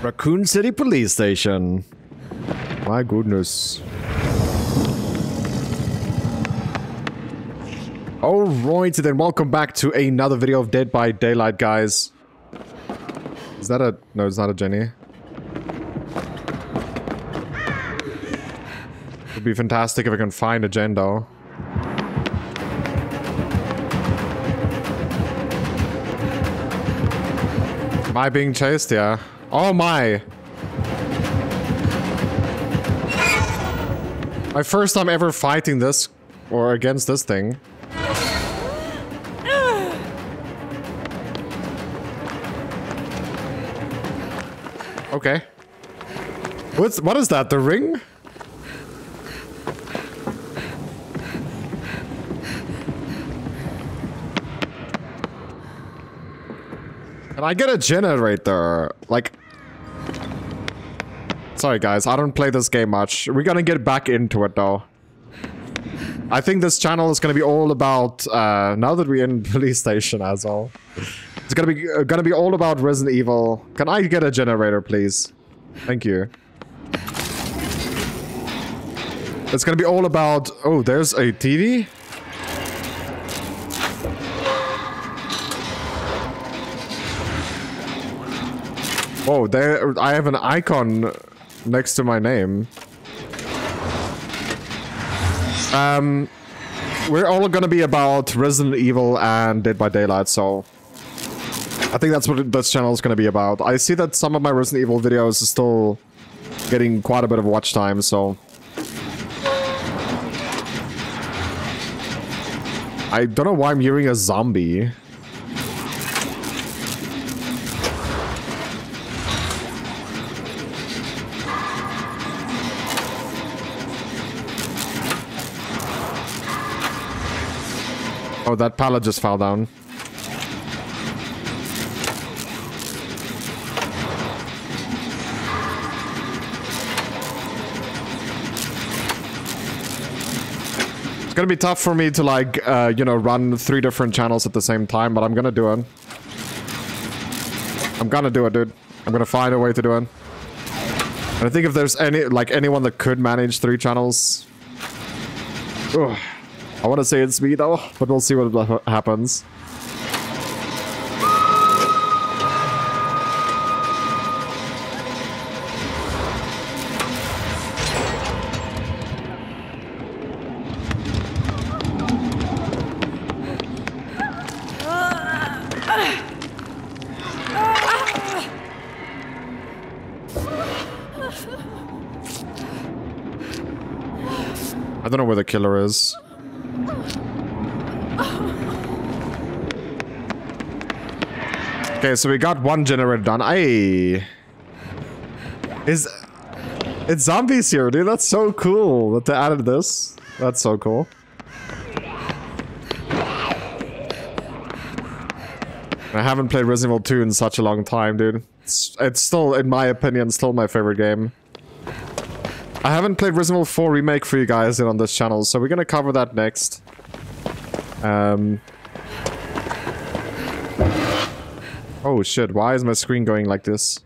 Raccoon City Police Station. My goodness. Alright, then welcome back to another video of Dead by Daylight, guys. Is that a... No, it's not a Jenny. It would be fantastic if I can find a Jen, though. Am I being chased? Yeah. Oh my! My first time ever fighting this, or against this thing. Okay. What's, what is that, the ring? Can I get a generator? Like... Sorry guys, I don't play this game much. We're gonna get back into it though. I think this channel is gonna be all about, uh, now that we're in police station as well. It's gonna be, uh, gonna be all about Resident Evil. Can I get a generator, please? Thank you. It's gonna be all about, oh, there's a TV? Oh, there, I have an icon next to my name. Um, we're all gonna be about Resident Evil and Dead by Daylight, so... I think that's what this channel is gonna be about. I see that some of my Resident Evil videos are still getting quite a bit of watch time, so... I don't know why I'm hearing a zombie. Oh, that pallet just fell down. It's gonna be tough for me to like, uh, you know, run three different channels at the same time, but I'm gonna do it. I'm gonna do it, dude. I'm gonna find a way to do it. And I think if there's any, like, anyone that could manage three channels... Ugh. I want to say it's me though, but we'll see what happens. Okay, so we got one generator done. I is it's zombies here, dude. That's so cool that they added this. That's so cool. I haven't played Resident Evil 2 in such a long time, dude. It's, it's still, in my opinion, still my favorite game. I haven't played Resident Evil 4 Remake for you guys in on this channel, so we're gonna cover that next. Um, Oh shit, why is my screen going like this?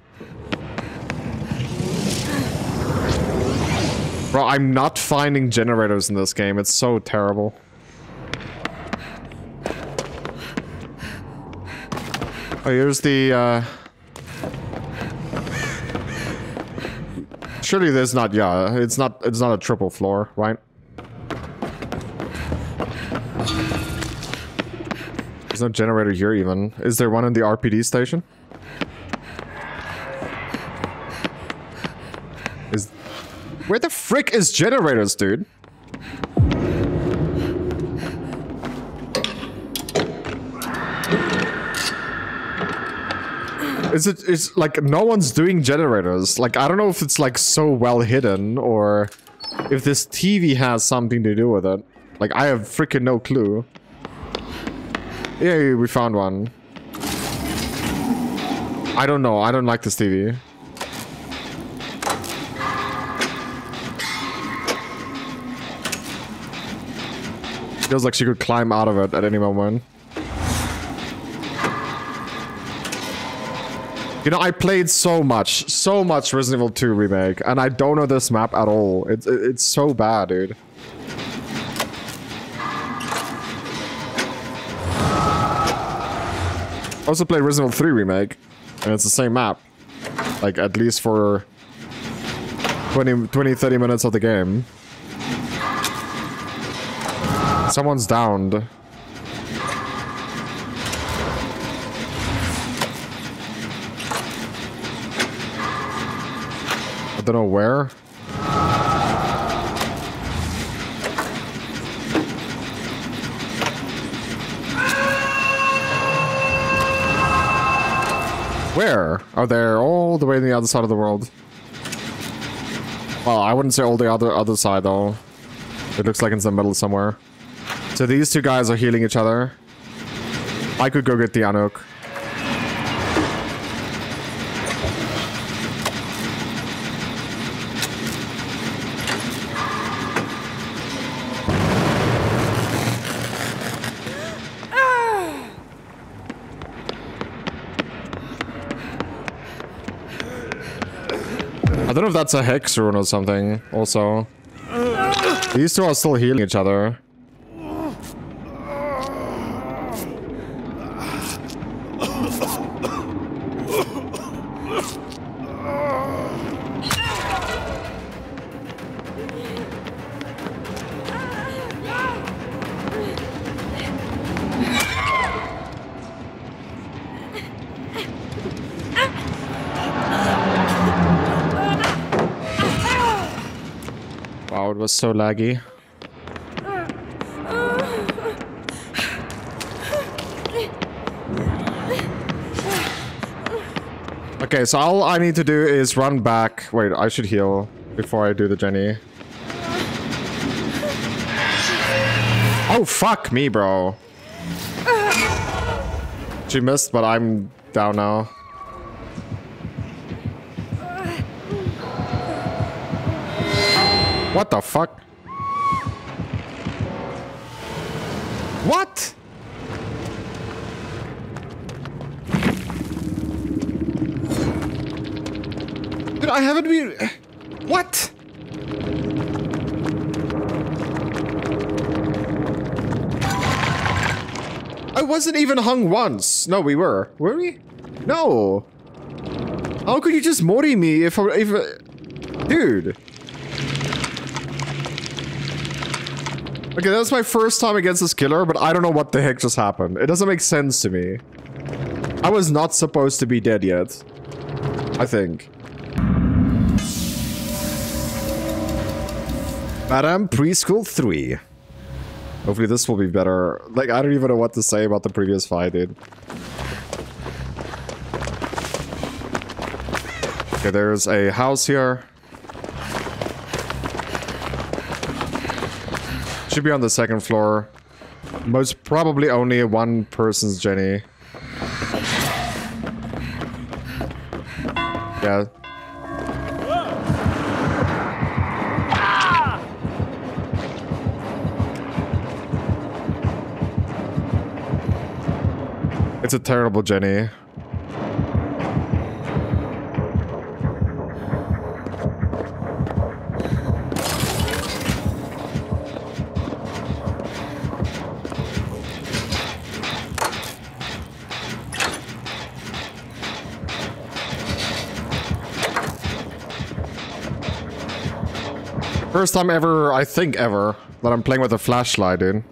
Bro, I'm not finding generators in this game. It's so terrible. Oh, here's the, uh... Surely there's not, yeah, it's not, it's not a triple floor, right? There's no generator here even. Is there one in the RPD station? Is... Where the frick is generators, dude? Is it, is like, no one's doing generators. Like, I don't know if it's like so well hidden or if this TV has something to do with it. Like, I have freaking no clue. Yeah, we found one. I don't know. I don't like this TV. Feels like she could climb out of it at any moment. You know, I played so much, so much Resident Evil 2 Remake, and I don't know this map at all. It's, it's so bad, dude. Also played Resident Evil 3 Remake, and it's the same map. Like, at least for 20, 20 30 minutes of the game. Someone's downed. I don't know where. Where? Are they all the way on the other side of the world? Well, I wouldn't say all the other other side though. It looks like it's in the middle somewhere. So these two guys are healing each other. I could go get the Anuk. I don't know if that's a hex ruin or something, also. These two are still healing each other. So laggy. Okay, so all I need to do is run back. Wait, I should heal before I do the Jenny. Oh, fuck me, bro. She missed, but I'm down now. What the fuck? What? Dude, I haven't been... What? I wasn't even hung once. No, we were. Were we? No. How could you just mori me if... I- if Dude. Okay, that was my first time against this killer, but I don't know what the heck just happened. It doesn't make sense to me. I was not supposed to be dead yet. I think. Badham Preschool 3. Hopefully this will be better. Like, I don't even know what to say about the previous fight, dude. Okay, there's a house here. Should be on the second floor. Most probably only one person's Jenny. Yeah. It's a terrible Jenny. First time ever, I think ever, that I'm playing with a flashlight, dude.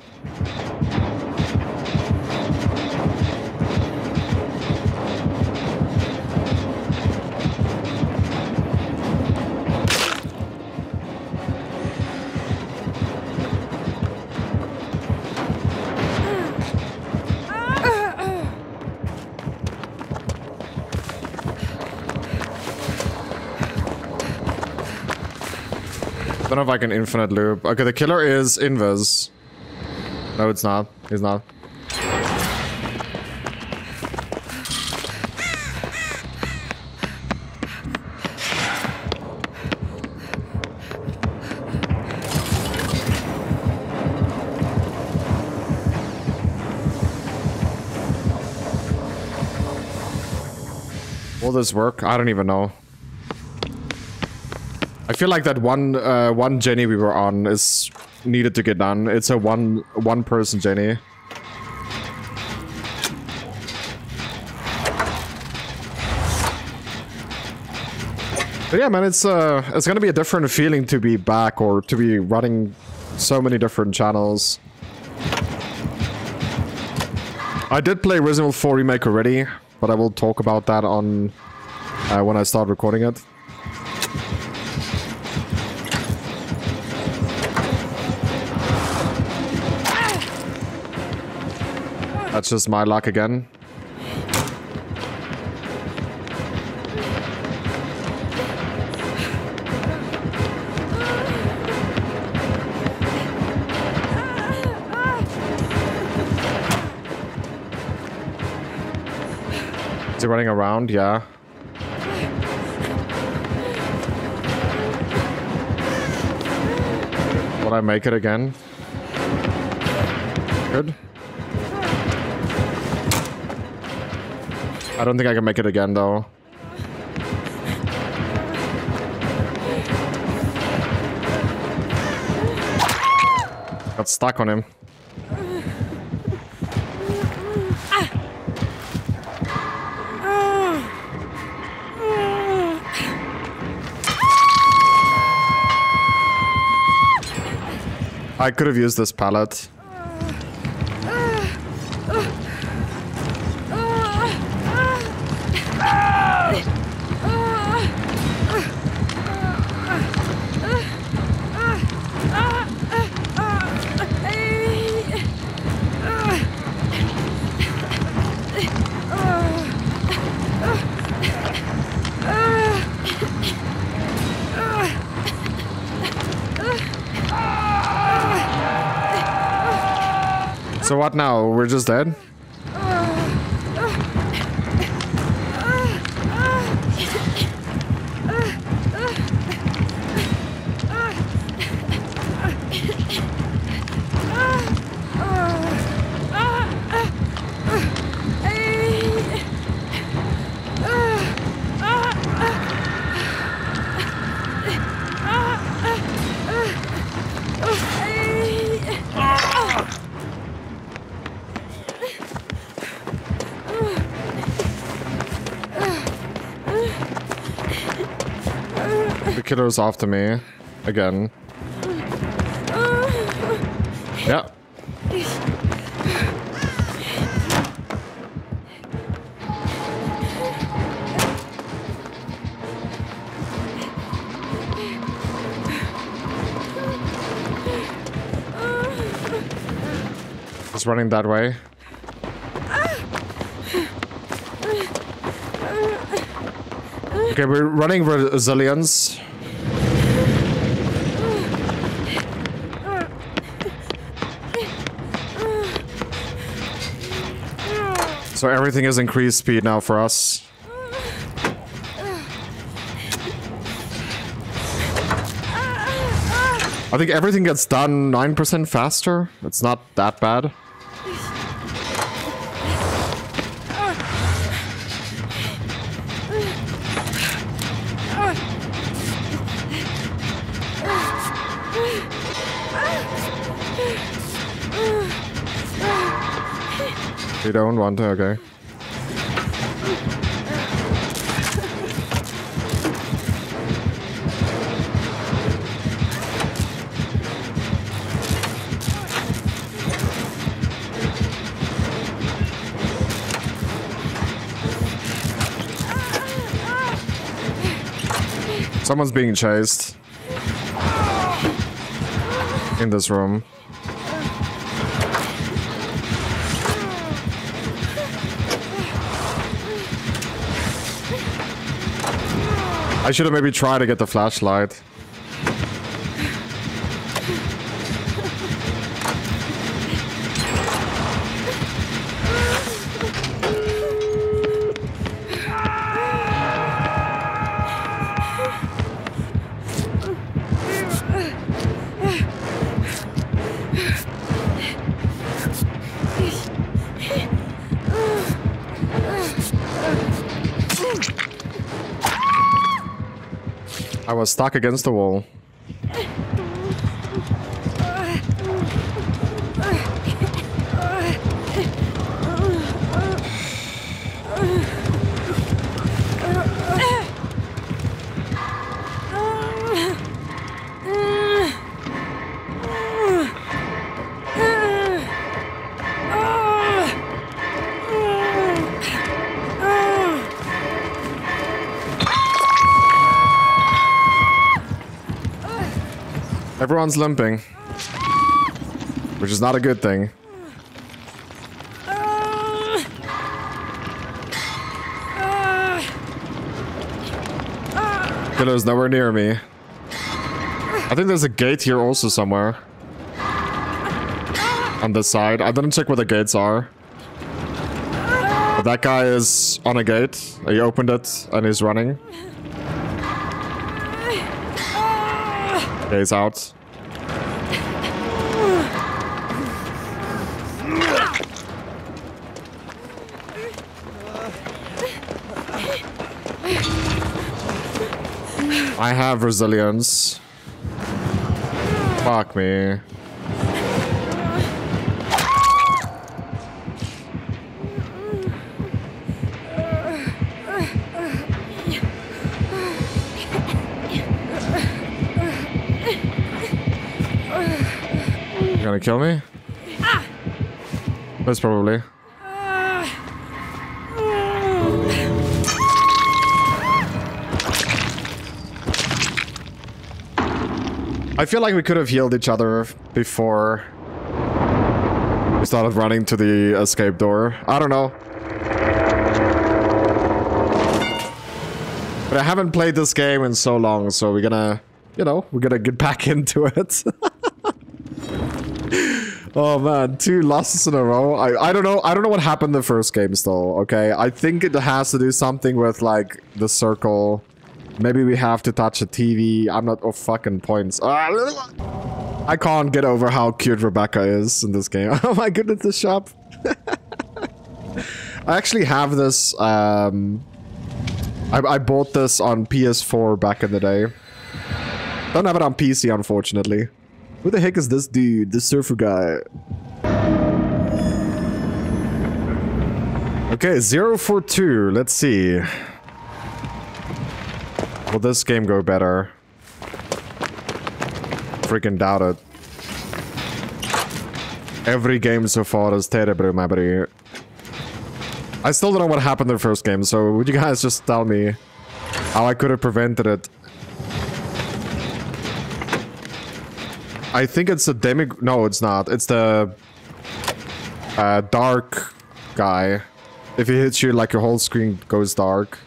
Don't know if infinite loop. Okay, the killer is invis. No, it's not. He's not. Will this work? I don't even know. I feel like that one uh, one Jenny we were on is needed to get done. It's a one one person Jenny. But yeah, man, it's uh, it's gonna be a different feeling to be back or to be running so many different channels. I did play Resident Evil 4 Remake already, but I will talk about that on uh, when I start recording it. That's just my luck again. Is he running around? Yeah. Will I make it again? Good. I don't think I can make it again, though. Got stuck on him. I could have used this pallet. So what now? We're just dead? Killer's after me. Again. Yeah. It's running that way. Okay, we're running resilience. So everything is increased speed now for us. I think everything gets done 9% faster. It's not that bad. You don't want to, okay. Someone's being chased. In this room. I should have maybe tried to get the flashlight. Was stuck against the wall. Limping. Which is not a good thing. Killer's nowhere near me. I think there's a gate here also somewhere. On this side. I didn't check where the gates are. But that guy is on a gate. He opened it and he's running. Okay, he's out. I have resilience. Fuck me. You gonna kill me? Most probably. I feel like we could have healed each other before we started running to the escape door. I don't know. But I haven't played this game in so long, so we're gonna, you know, we're gonna get back into it. Oh man, two losses in a row. I, I don't know. I don't know what happened the first game still, okay? I think it has to do something with like the circle Maybe we have to touch a TV. I'm not... Oh, fucking points. I can't get over how cute Rebecca is in this game. Oh my goodness, the shop. I actually have this... Um, I, I bought this on PS4 back in the day. Don't have it on PC, unfortunately. Who the heck is this dude? The surfer guy. Okay, 0 for 2. Let's see. Will this game go better? Freaking doubt it. Every game so far is terrible, my buddy. I still don't know what happened in the first game, so would you guys just tell me how I could have prevented it? I think it's a demi- no, it's not. It's the uh, dark guy. If he hits you, like your whole screen goes dark.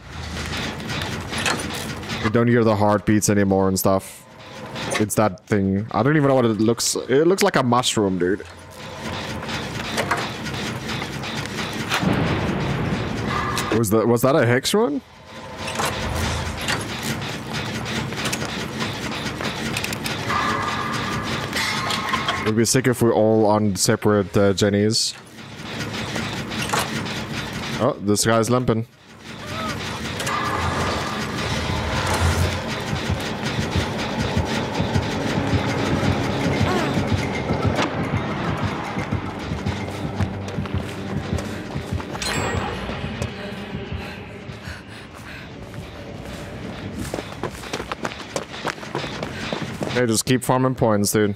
You don't hear the heartbeats anymore and stuff. It's that thing. I don't even know what it looks... It looks like a mushroom, dude. Was that was that a hex ruin? Would be sick if we're all on separate uh, Jennies. Oh, this guy's limping. Okay, just keep farming points, dude.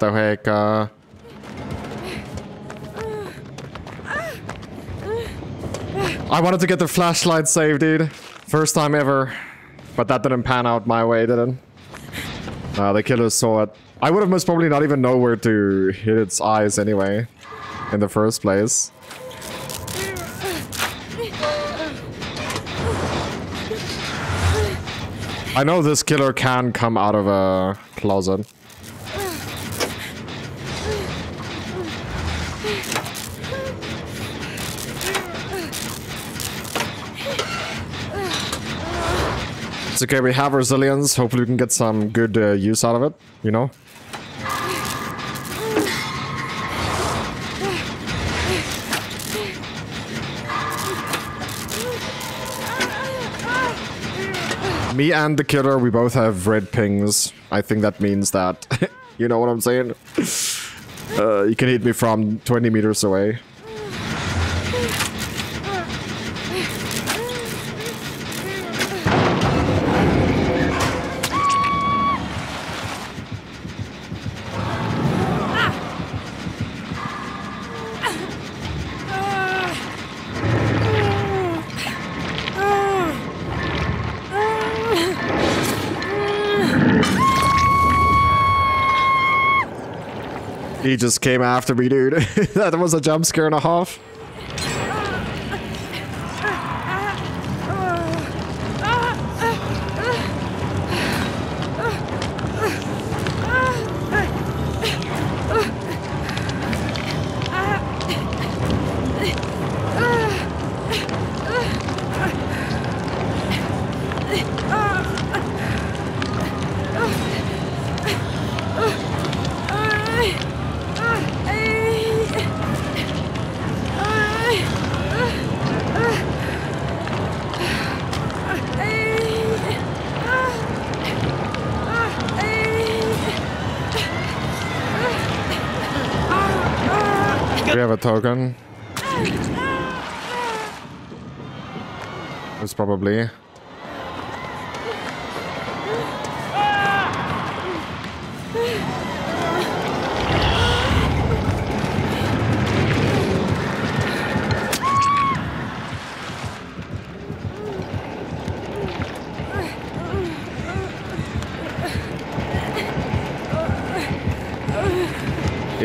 Heck? Uh... I wanted to get the flashlight saved, dude. First time ever. But that didn't pan out my way, did it? Uh, the killer saw it. I would have most probably not even know where to hit its eyes anyway. In the first place. I know this killer can come out of a closet. It's okay, we have resilience. Hopefully we can get some good uh, use out of it, you know? Me and the killer, we both have red pings. I think that means that, you know what I'm saying? Uh, you can hit me from 20 meters away. Just came after me, dude. that was a jump scare and a half.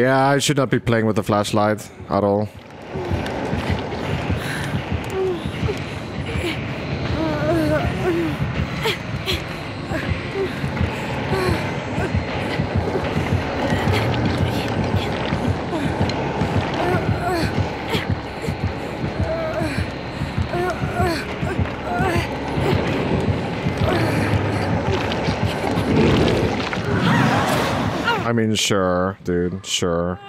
Yeah, I should not be playing with the flashlight at all. Sure, dude, sure.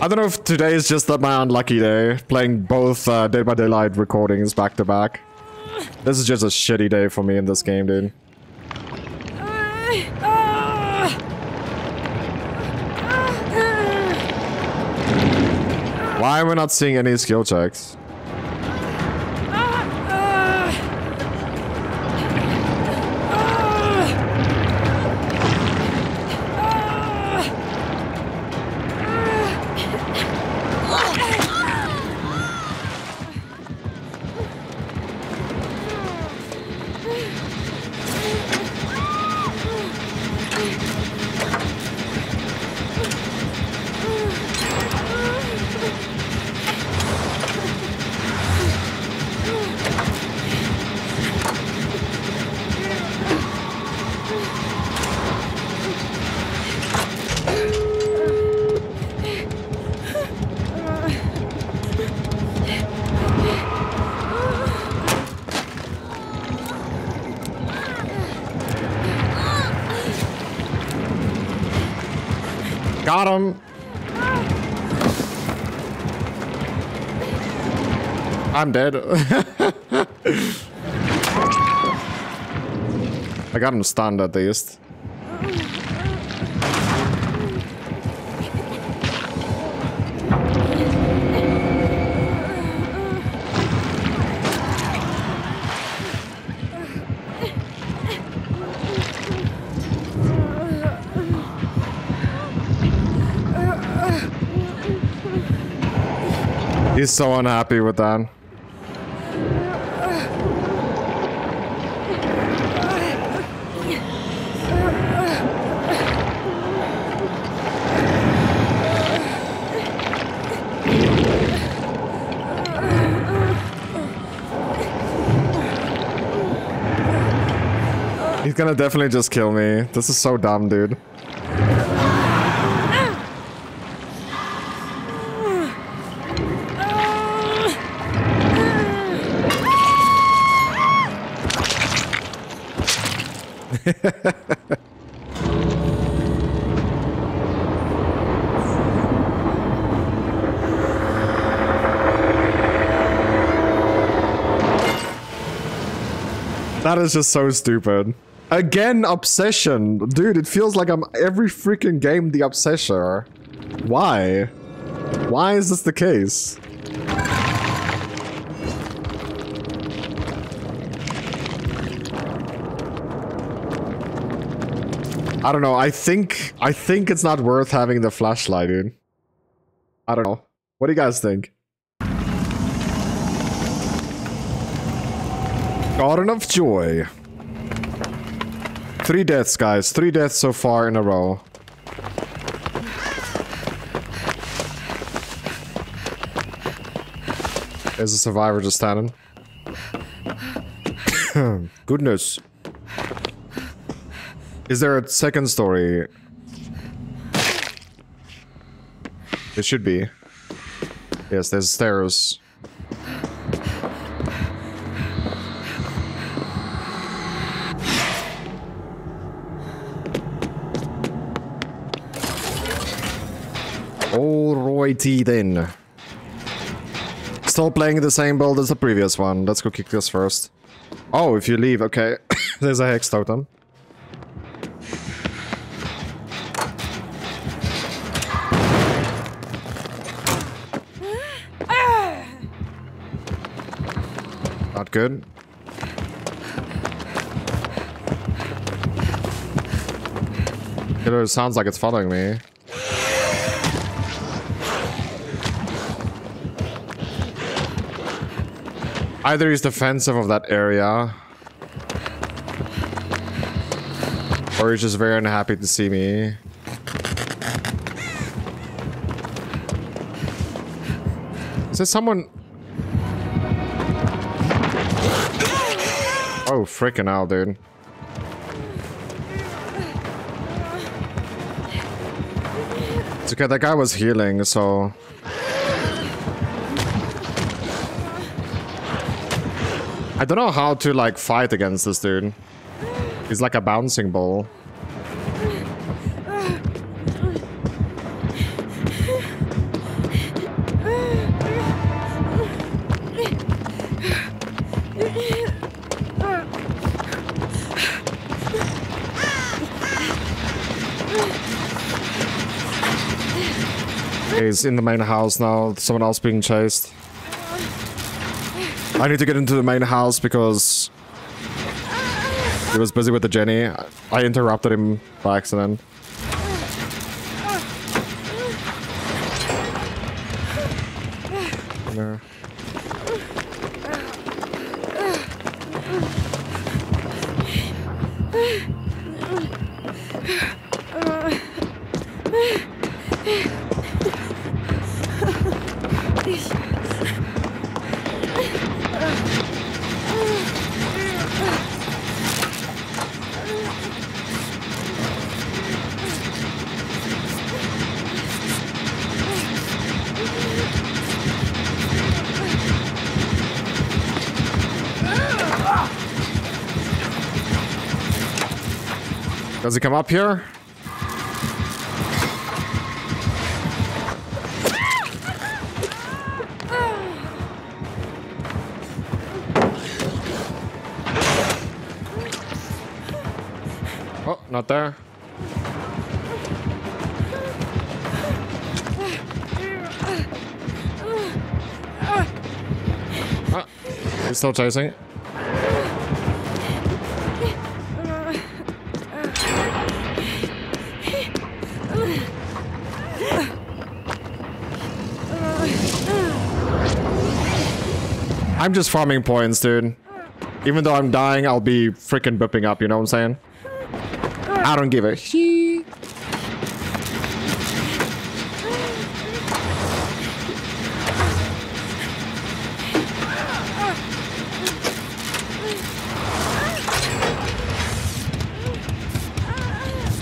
I don't know if today is just my unlucky day, playing both uh, Dead by Daylight recordings back to back. This is just a shitty day for me in this game, dude. Why I not seeing any skill checks? Got him. I'm dead. I got him stunned at least. so unhappy with that. He's gonna definitely just kill me. This is so dumb, dude. That is just so stupid. Again, obsession. Dude, it feels like I'm every freaking game the obsessor. Why? Why is this the case? I don't know. I think I think it's not worth having the flashlight, dude. I don't know. What do you guys think? Garden of Joy. Three deaths, guys. Three deaths so far in a row. There's a survivor just standing. Goodness. Is there a second story? It should be. Yes, there's stairs. Alrighty then. Still playing the same build as the previous one. Let's go kick this first. Oh, if you leave, okay. There's a hex totem. Not good. It sounds like it's following me. Either he's defensive of that area. Or he's just very unhappy to see me. Is there someone... Oh, freaking hell, dude. It's okay, that guy was healing, so... I don't know how to like fight against this dude. He's like a bouncing ball. He's in the main house now, someone else being chased. I need to get into the main house because he was busy with the Jenny. I interrupted him by accident. He come up here? Oh, not there. Ah, he's still chasing. I'm just farming points, dude. Even though I'm dying, I'll be freaking booping up, you know what I'm saying? I don't give a he.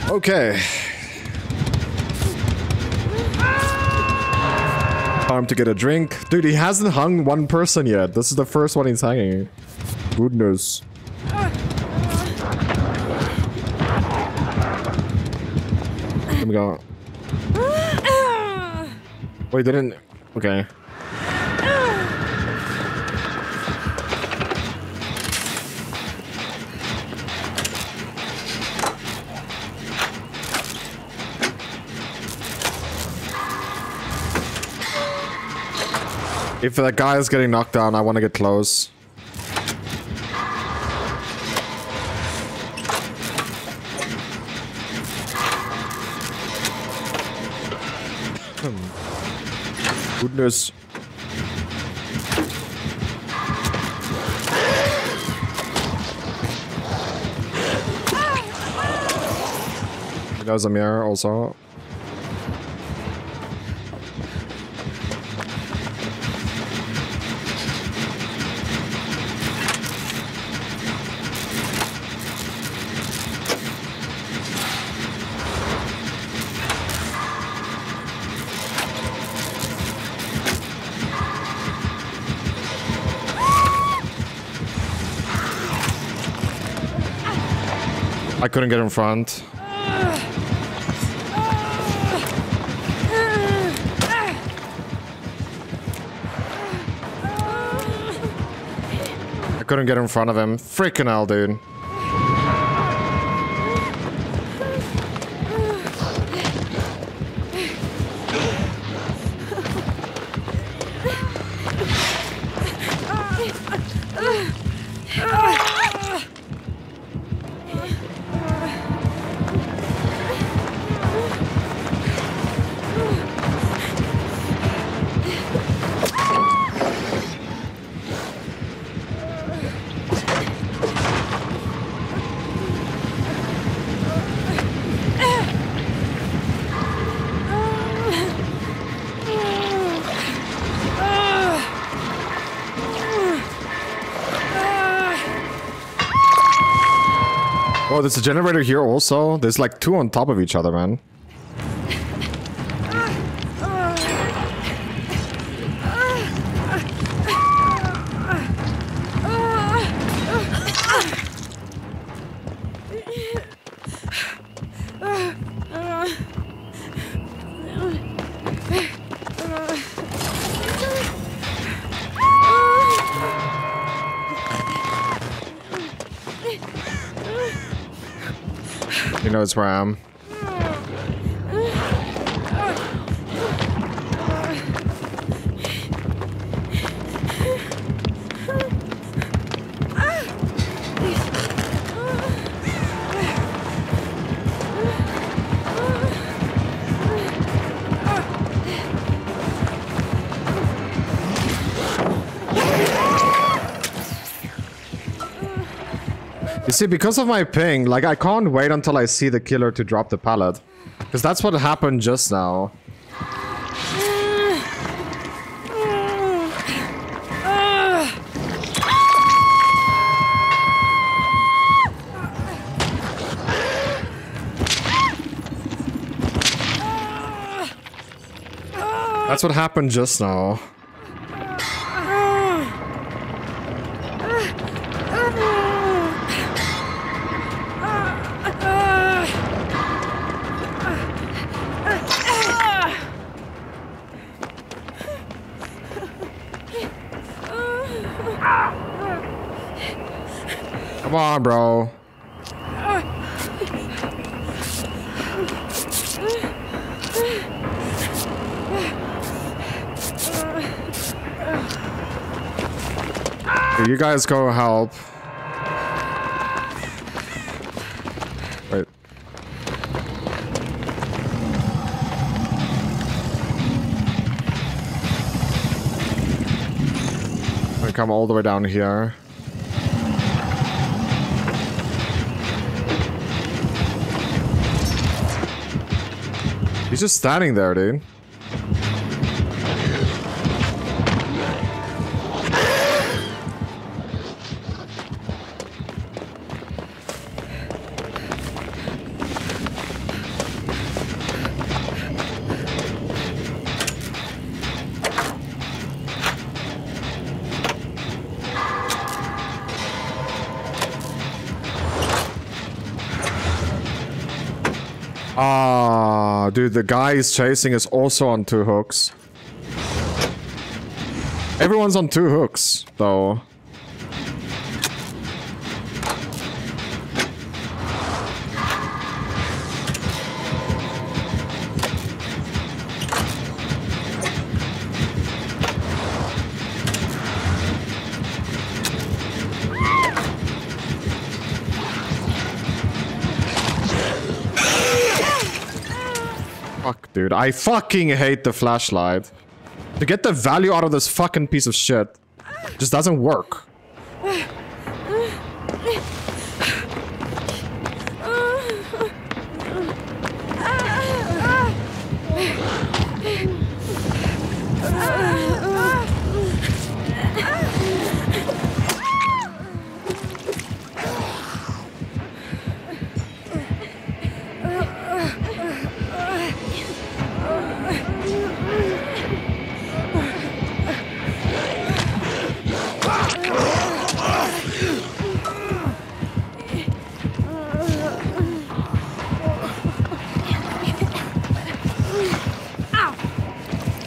Okay. Time to get a drink. Dude, he hasn't hung one person yet. This is the first one he's hanging. Goodness. Let me go. Wait, didn't... Okay. If that guy is getting knocked down, I want to get close. Hmm. Goodness. There's a mirror also. Couldn't get in front. I couldn't get in front of him. Freaking hell, dude. Oh, there's a generator here also. There's like two on top of each other, man. Knows where I am. See, because of my ping, like, I can't wait until I see the killer to drop the pallet. Because that's what happened just now. That's what happened just now. On, bro. You guys go help. Wait. I'm come all the way down here. He's just standing there, dude. Dude, the guy he's chasing is also on two hooks. Everyone's on two hooks, though. Dude. I fucking hate the flashlight. To get the value out of this fucking piece of shit just doesn't work.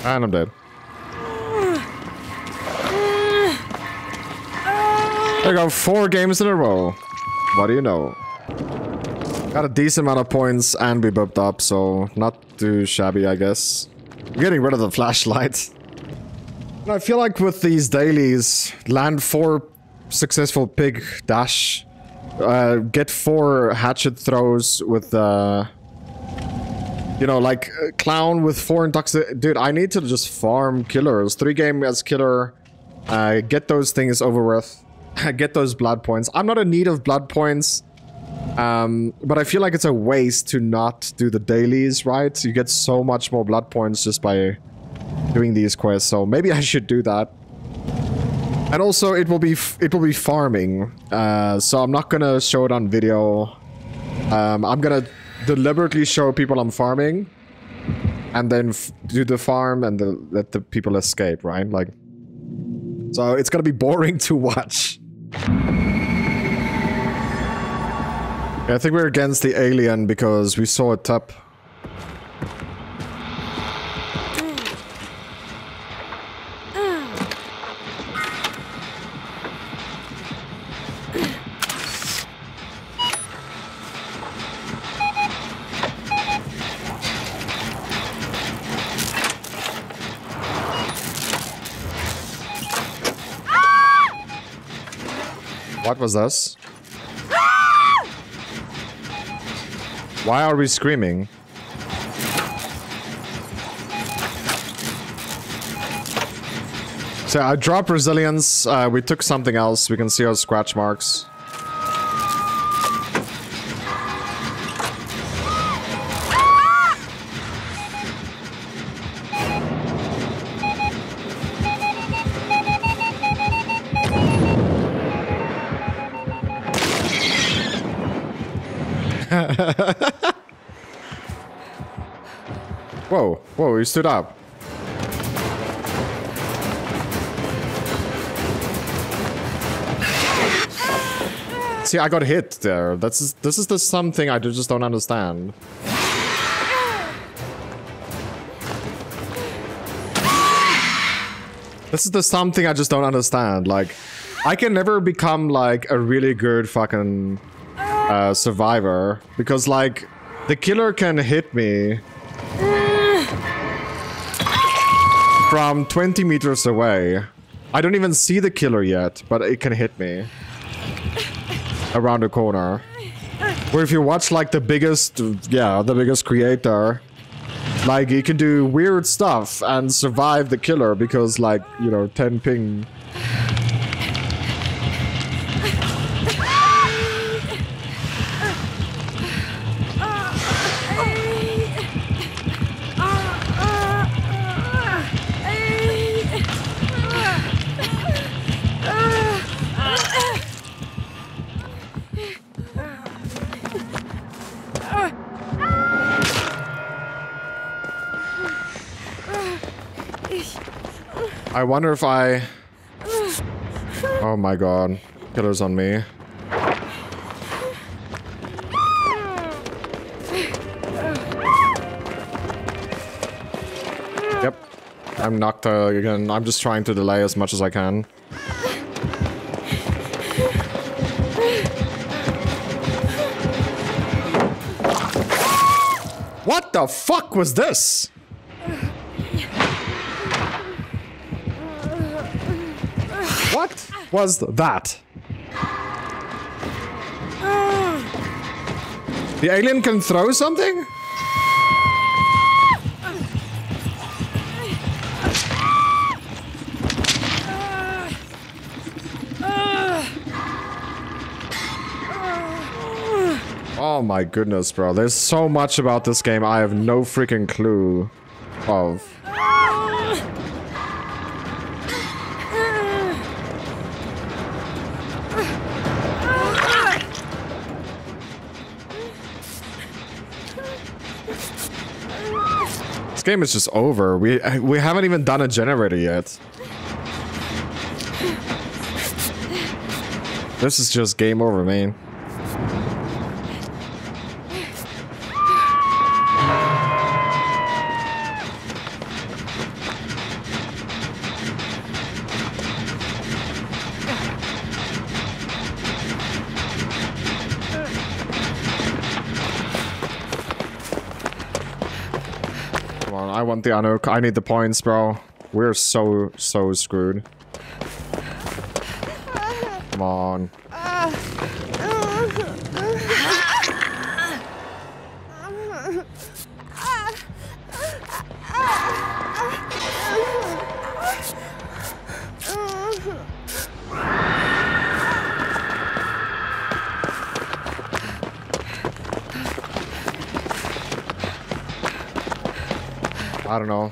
And I'm dead. There go, four games in a row. What do you know? Got a decent amount of points and we bumped up, so not too shabby, I guess. I'm getting rid of the flashlight. I feel like with these dailies, land four successful pig dash, uh, get four hatchet throws with, uh, you know, like uh, clown with four intoxic. Dude, I need to just farm killers. Three game as killer. Uh, get those things over with. get those blood points. I'm not in need of blood points. Um, but I feel like it's a waste to not do the dailies, right? You get so much more blood points just by doing these quests. So maybe I should do that. And also, it will be it will be farming. Uh, so I'm not gonna show it on video. Um, I'm gonna deliberately show people I'm farming, and then do the farm and the, let the people escape, right? Like, so it's gonna be boring to watch. I think we're against the alien because we saw it up. What was this? Why are we screaming? So I dropped resilience. Uh, we took something else. We can see our scratch marks. He stood up. See, I got hit there. That's this is the something I just don't understand. This is the something I just don't understand. Like, I can never become like a really good fucking uh, survivor because like the killer can hit me from 20 meters away. I don't even see the killer yet, but it can hit me around the corner. Where if you watch like the biggest, yeah, the biggest creator, like he can do weird stuff and survive the killer because like, you know, 10 ping. I wonder if I... Oh my god. Killer's on me. Yep. I'm knocked uh, again. I'm just trying to delay as much as I can. What the fuck was this? Was that? The alien can throw something? Oh my goodness, bro. There's so much about this game I have no freaking clue of. Game is just over. We we haven't even done a generator yet. This is just game over, man. I need the points, bro. We're so, so screwed. Come on. I don't know.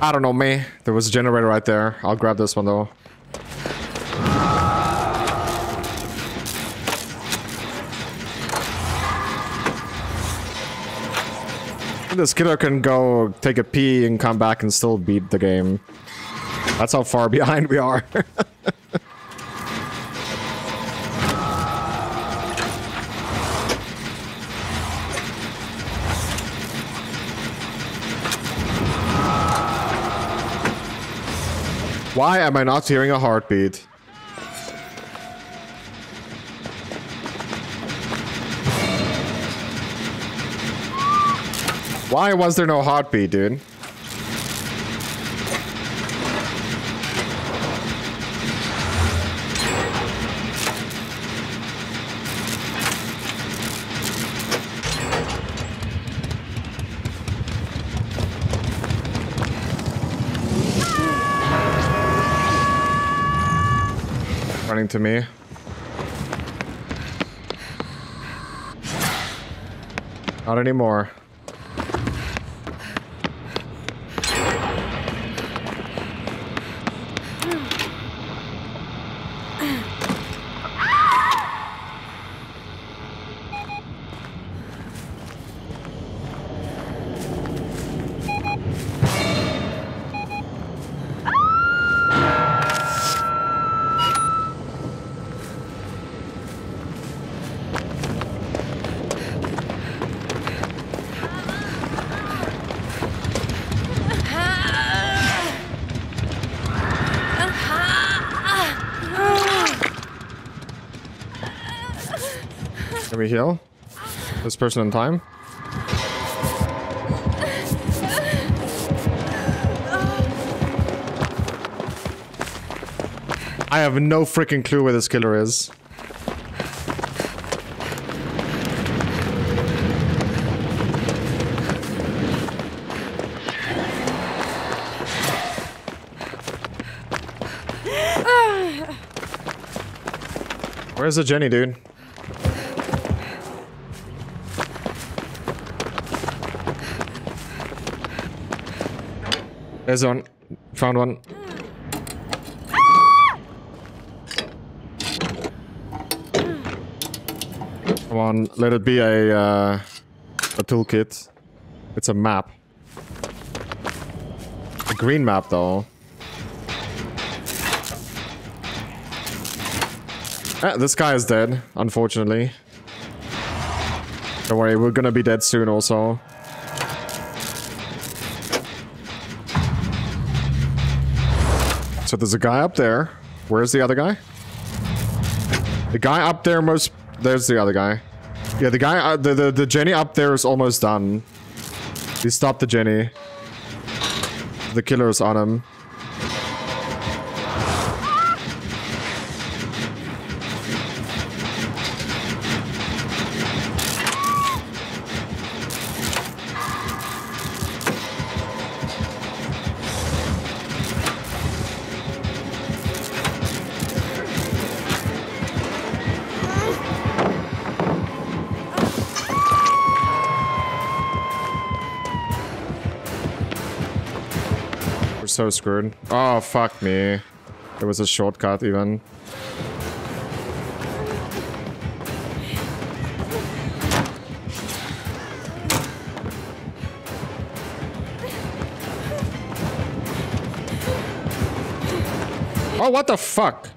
I don't know, me. There was a generator right there. I'll grab this one, though. This killer can go take a pee and come back and still beat the game. That's how far behind we are. Why am I not hearing a heartbeat? Why was there no heartbeat, dude? To me. Not anymore. We heal? This person in time? I have no freaking clue where this killer is. Where's the Jenny, dude? There's one. Found one. Come on, let it be a uh, a toolkit. It's a map. A green map, though. Ah, this guy is dead, unfortunately. Don't worry, we're gonna be dead soon also. So there's a guy up there. Where's the other guy? The guy up there most... There's the other guy. Yeah, the guy... Uh, the, the, the Jenny up there is almost done. He stopped the Jenny. The killer is on him. So screwed. Oh, fuck me. It was a shortcut even. Oh, what the fuck?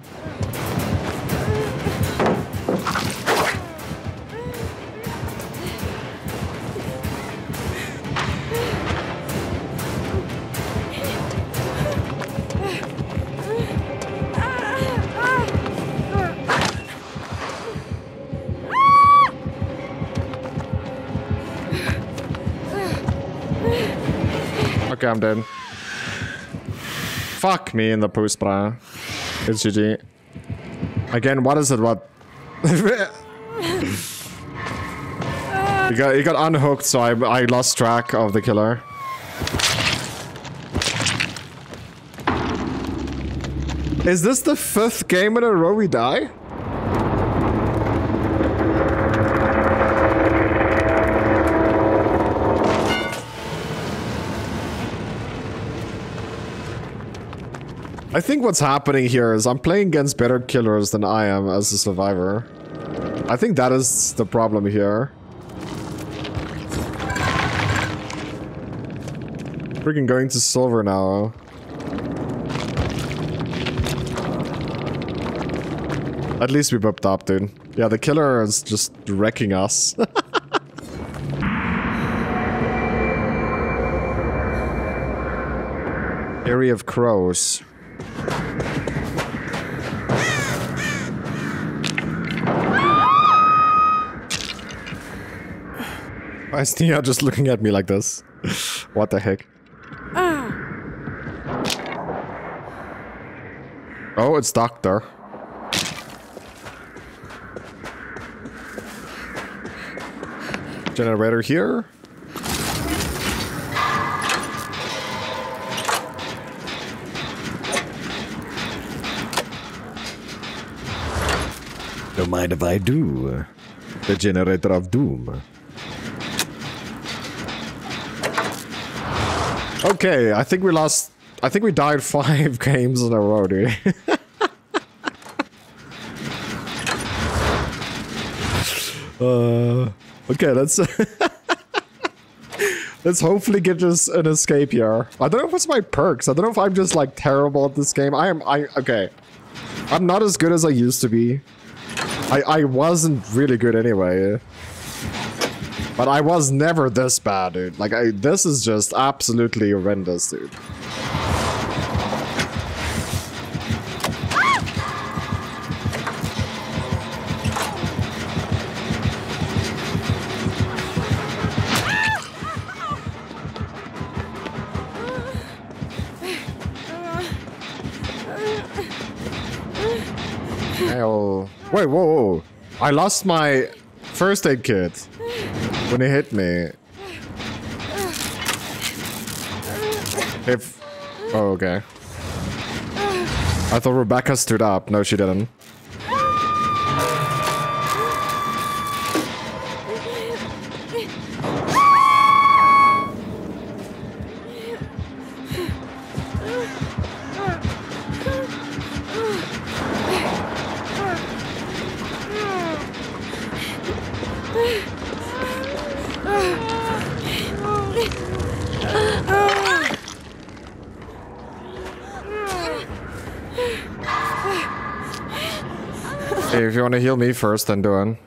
I'm dead. Fuck me in the post, bruh. It's GG. Again, what is it? What? he got got unhooked, so I I lost track of the killer. Is this the fifth game in a row we die? I think what's happening here is I'm playing against better killers than I am as a survivor. I think that is the problem here. Freaking going to silver now. At least we whipped up, dude. Yeah, the killer is just wrecking us. Area of crows. Why is Nea just looking at me like this? what the heck? Oh, it's Doctor. Generator here. Don't mind if I do. The generator of doom. Okay, I think we lost... I think we died five games in a row, dude. uh, okay, let's... let's hopefully get us an escape here. I don't know if it's my perks. I don't know if I'm just, like, terrible at this game. I am... I Okay. I'm not as good as I used to be. I, I wasn't really good anyway. But I was never this bad, dude. Like, I, this is just absolutely horrendous, dude. Hell. Oh. Wait, whoa, whoa. I lost my first aid kit when it hit me. If... Oh, okay. I thought Rebecca stood up. No, she didn't. Hey, if you want to heal me first, then do it.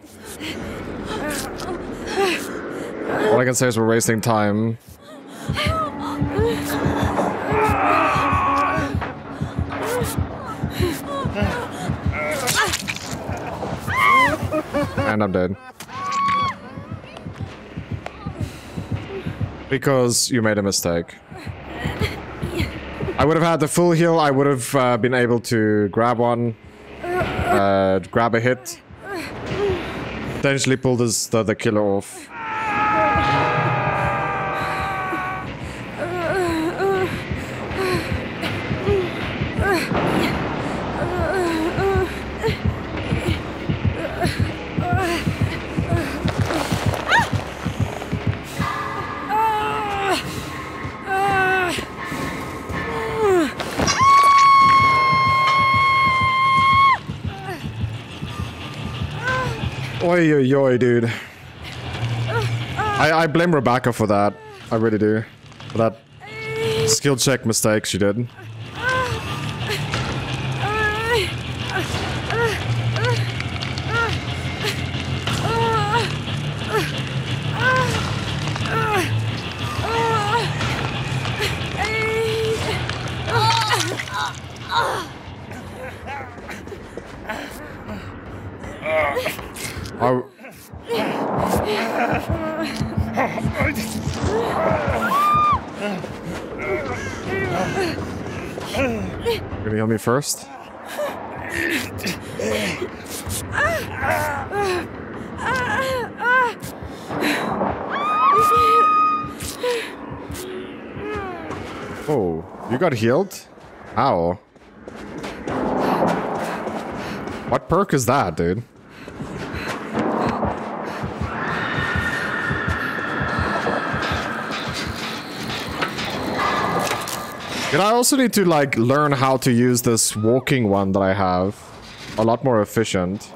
All I can say is we're wasting time. And I'm dead. Because you made a mistake. I would have had the full heal. I would have uh, been able to grab one. Uh, grab a hit. Potentially pull this, the, the killer off. Oi, oi, oi, dude. I, I blame Rebecca for that. I really do. For that skill check mistake she did. First? Oh, you got healed? How? What perk is that, dude? And I also need to like learn how to use this walking one that I have. A lot more efficient.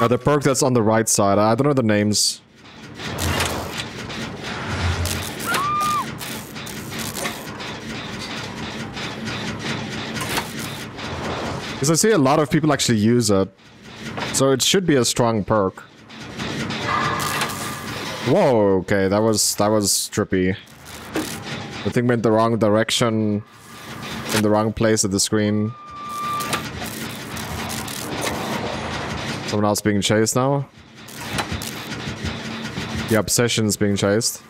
Uh, the perk that's on the right side. I don't know the names. Because I see a lot of people actually use it. So it should be a strong perk. Whoa, okay, that was that was trippy. The thing went the wrong direction in the wrong place of the screen. Someone else being chased now? The obsession's being chased.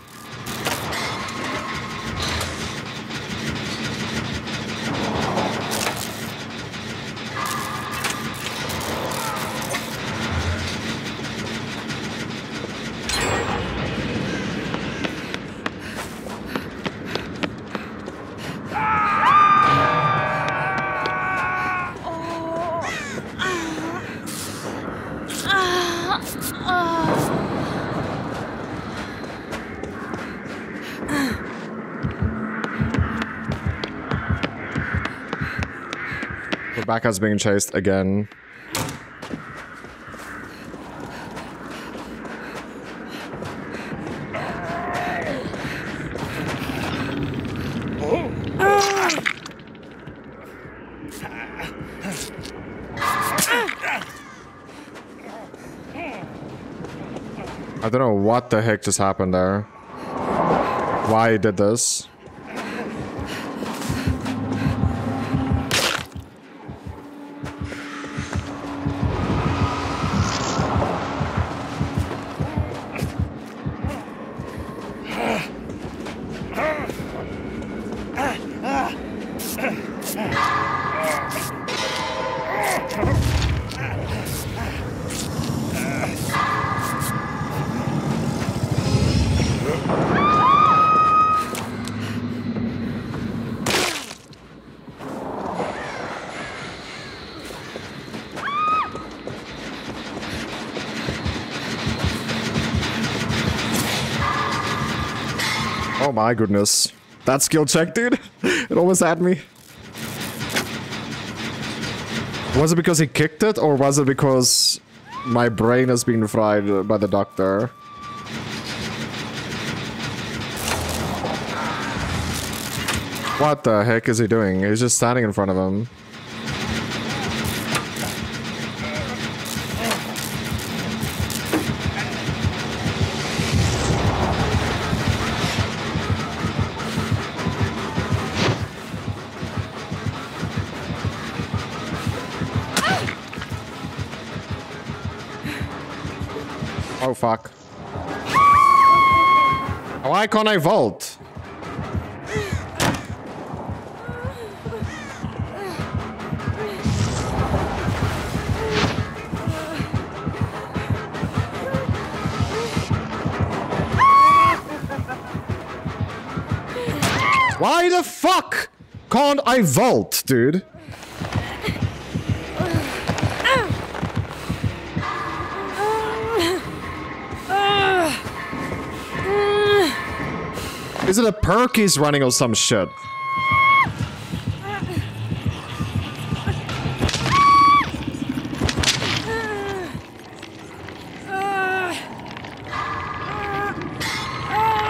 Rebecca's being chased again. I don't know what the heck just happened there. Why he did this. My goodness. That skill check, dude. it almost had me. Was it because he kicked it, or was it because my brain has been fried by the doctor? What the heck is he doing? He's just standing in front of him. Can't I vault? Why the fuck can't I vault, dude? Is it a perk he's running or some shit?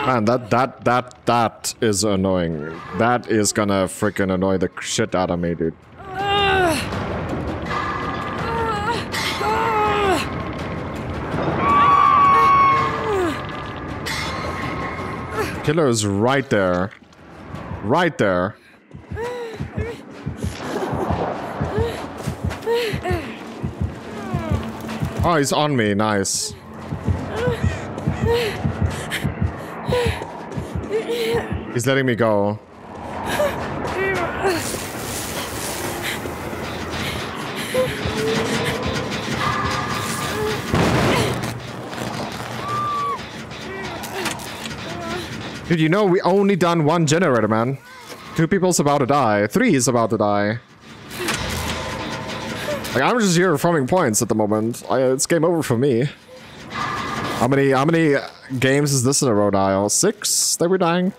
Man, that that that that is annoying. That is gonna freaking annoy the shit out of me, dude. Killer is right there. Right there. Oh, he's on me. Nice. He's letting me go. Dude, you know, we only done one generator, man. Two people's about to die. Three is about to die. Like, I'm just here farming points at the moment. I, it's game over for me. How many, how many games is this in a row now? Six that we're dying?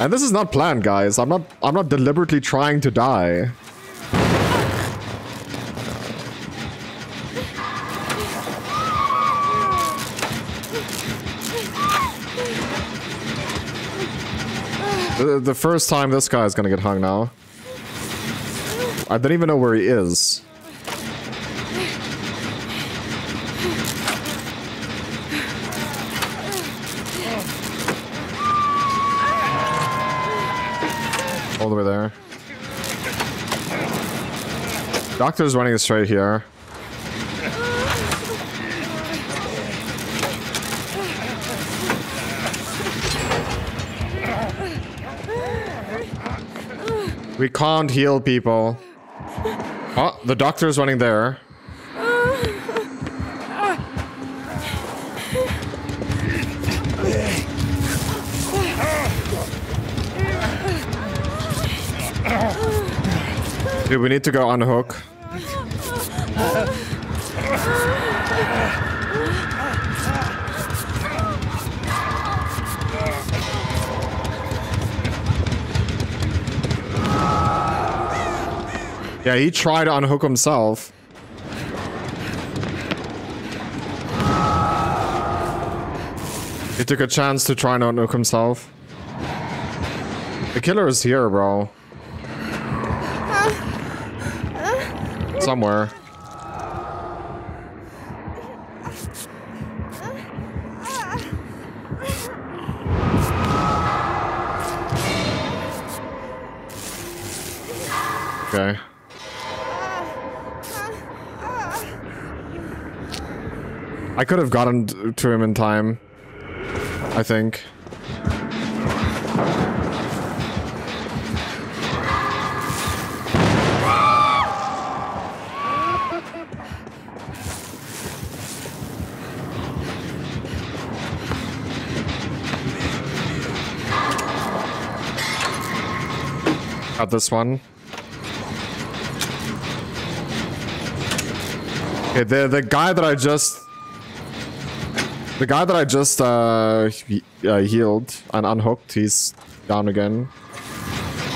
And this is not planned, guys. I'm not, I'm not deliberately trying to die. The, first time this guy is gonna get hung now. I don't even know where he is. All the way there. Doctor's running straight here. We can't heal people. Oh, the doctor's running there. Dude, we need to go unhook. Yeah, he tried to unhook himself. He took a chance to try and unhook himself. The killer is here, bro. Somewhere. I could have gotten to him in time. I think. Got this one. Okay, the the guy that I just the guy that I just uh, he, uh, healed and unhooked, he's down again.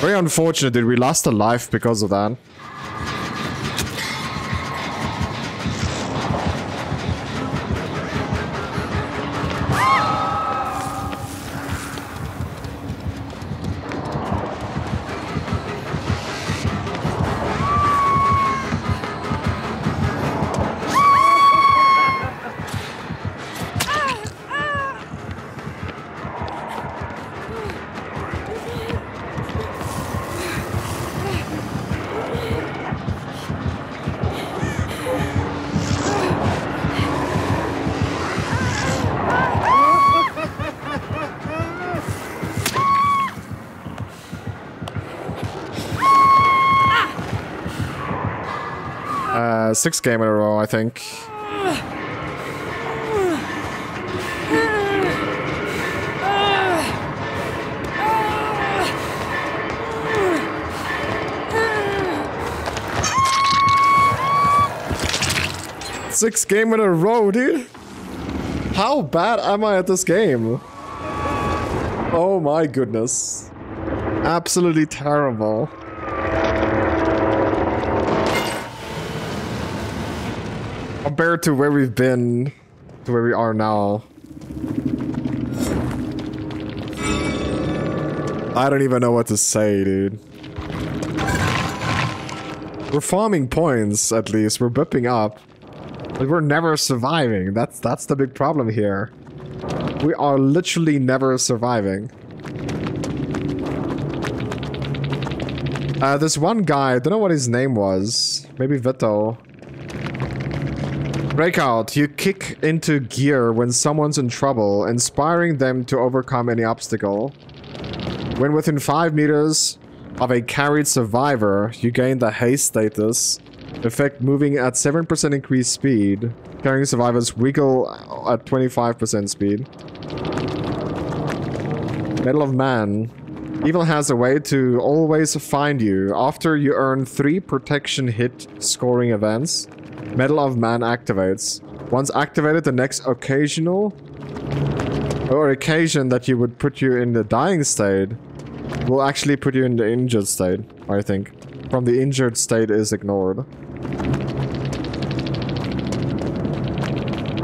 Very unfortunate, dude. We lost a life because of that. Six game in a row, I think. Six game in a row, dude. How bad am I at this game? Oh my goodness. Absolutely terrible. Compared to where we've been, to where we are now. I don't even know what to say, dude. We're farming points, at least. We're pipping up. But we're never surviving. That's that's the big problem here. We are literally never surviving. Uh, this one guy, I don't know what his name was. Maybe Vito. Breakout, you kick into gear when someone's in trouble, inspiring them to overcome any obstacle. When within 5 meters of a carried survivor, you gain the haste status. Effect moving at 7% increased speed. Carrying survivors wiggle at 25% speed. Mettle of Man. Evil has a way to always find you. After you earn 3 protection hit scoring events, Mettle of Man activates. Once activated, the next occasional or occasion that you would put you in the dying state will actually put you in the injured state, I think. From the injured state is ignored.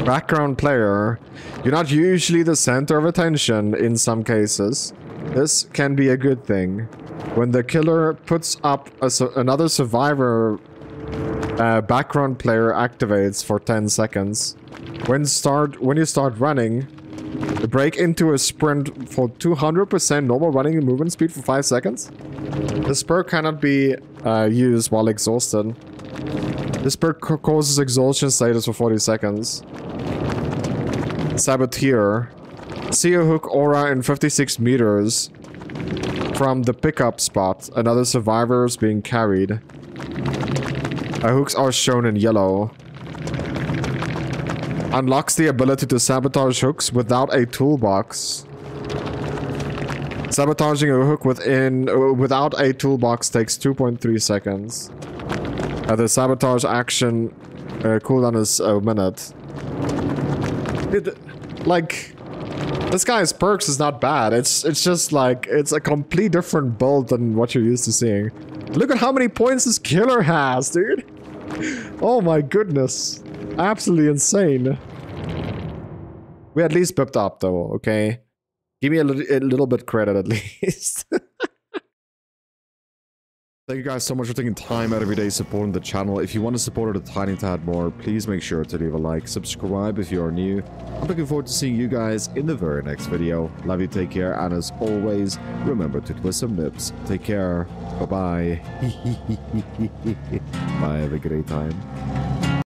Background player. You're not usually the center of attention in some cases. This can be a good thing. When the killer puts up su another survivor, uh, background player activates for 10 seconds. When start when you start running, break into a sprint for 200% normal running and movement speed for 5 seconds. The spur cannot be uh, used while exhausted. This spur causes exhaustion status for 40 seconds. Saboteur. See a hook aura in 56 meters from the pickup spot. Another survivor is being carried. Uh, hooks are shown in yellow. Unlocks the ability to sabotage hooks without a toolbox. Sabotaging a hook within without a toolbox takes 2.3 seconds. Uh, the sabotage action uh, cooldown is a minute. It, like, this guy's perks is not bad. It's it's just like it's a complete different build than what you're used to seeing. Look at how many points this killer has, dude. Oh my goodness. Absolutely insane. We at least pipped up though, okay? Give me a, li a little bit credit at least. Thank you guys so much for taking time out of your day supporting the channel. If you want to support it a tiny tad more, please make sure to leave a like, subscribe if you are new. I'm looking forward to seeing you guys in the very next video. Love you, take care, and as always, remember to twist some nips. Take care. Bye-bye. Bye, have a great time.